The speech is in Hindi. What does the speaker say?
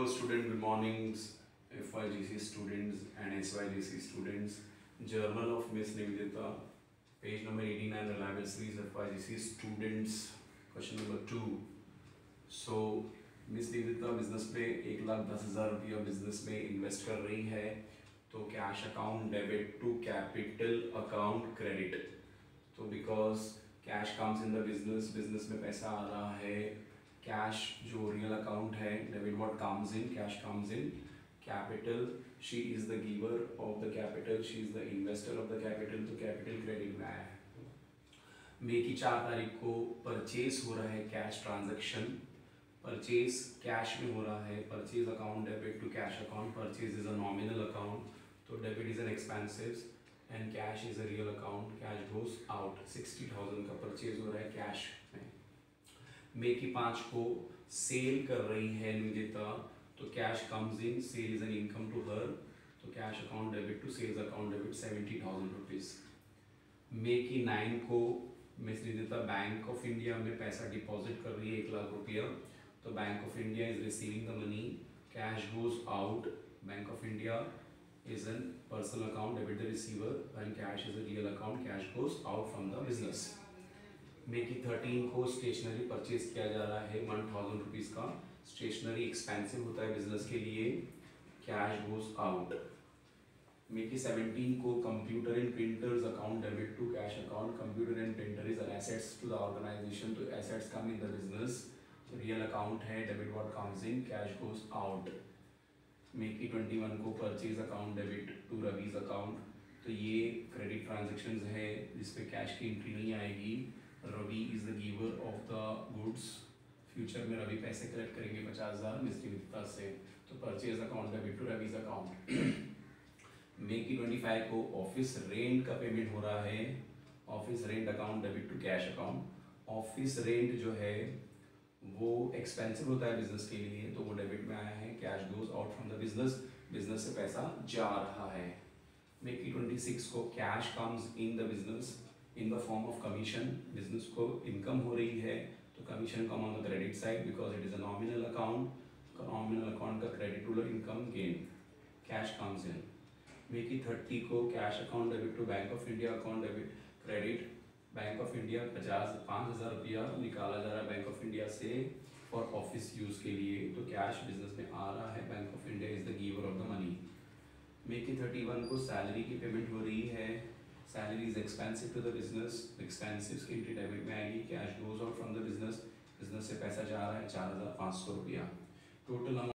Hello student good mornings F I G C student and S Y G C students journal of miss Nivedita page number eighty nine reliable series F I G C students question number two so miss Nivedita business में एक लाख दस हज़ार रुपया बिज़नेस में इन्वेस्ट कर रही है तो cash account debit to capital account credit तो because cash comes in the business business में पैसा आ रहा है कैश जो रियल अकाउंट है debit what comes in cash comes in capital she is the giver of the capital she is the investor of the capital तो कैपिटल क्रेडिट में आया है। मे की चार तारीख को परचेज हो रहा है कैश ट्रांजेक्शन परचेज कैश में हो रहा है purchase account debit to cash account purchase is a nominal account तो debit is an expensive and cash is a real account cash goes out sixty thousand का परचेज हो रहा है कैश में। मे की पाँच को सेल कर रही है निवेदिता तो cash comes in sale is an income to her तो cash account debit to sales account debit seventy thousand rupees may की नाइन को miss Nivedita bank of India में पैसा डिपॉजिट कर रही है एक लाख रुपया तो bank of India is receiving the money cash goes out bank of India is an personal account, debit the receiver, and cash is a real account, cash goes out from the business. May thirteen को स्टेशनरी परचेज किया जा रहा है वन थाउज़ेंड रुपीज़ का। स्टेशनरी एक्सपेंसिव होता है बिज़नेस के लिए। कैश गोज आउट मे की सेवनटीन को computer and printers account debit to cash account computer and printer is an assets to the organisation तो assets come in the business real account है debit what comes in cash goes out may twenty one को purchase account debit to Ravi's account तो ये क्रेडिट ट्रांजेक्शन है, जिसपे कैश की एंट्री नहीं आएगी। Ravi is the giver of the goods future में रवि पैसे कलेक्ट करेंगे पचास हज़ार मिस्टर से। तो purchase account debit to Ravi's account may की ट्वेंटी फाइव को ऑफ़िस रेंट का पेमेंट हो रहा है। Office rent account debit to cash account office rent जो है, वो एक्सपेंसिव होता है बिज़नेस के लिए तो वो डेबिट में आया है। Cash goes out from the business business से पैसा जा रहा है। मे की ट्वेंटी सिक्स को cash comes in the business in the form of commission business को इनकम हो रही है तो commission come on the credit side because it is a nominal account nominal account का credit to income gain cash comes in may की थर्टी को cash account debit to bank of India account debit credit bank of India पचास, पाँच हज़ार रुपया निकाला जा रहा है बैंक ऑफ़ इंडिया से फॉर ऑफ़िस यूज़ के लिए तो कैश बिज़नेस में आ रहा है bank of India is the giver of the money may की थर्टी वन को सैलरी की पेमेंट हो रही है is expensive to the business expensive की एंट्री डेबिट में आएगी cash goes out from the business business से पैसा जा रहा है, चार हज़ार पाँच सौ रुपया। टोटल